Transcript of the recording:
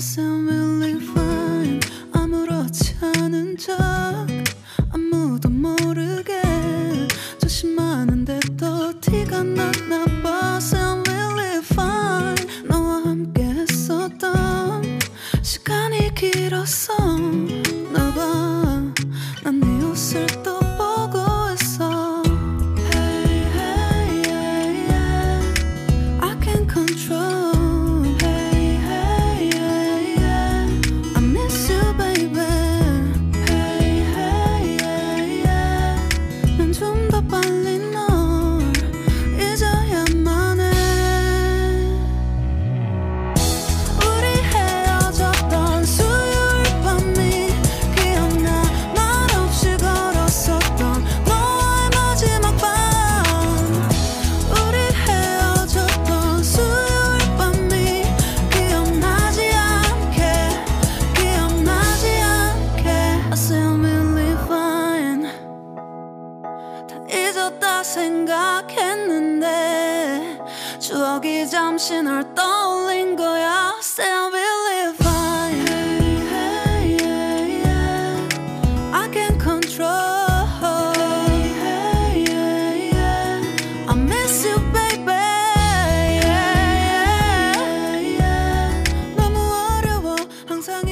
sound really 아무렇지 않은 척. 아무도 모르게. 조심하는데 또 티가 났나 봐. Sound really 너와 함께 했던 시간이 길었어. 다 생각했는데 추억이 잠시 널 떠올린 거야 Still believe I hey, hey, yeah, yeah. I can control 항상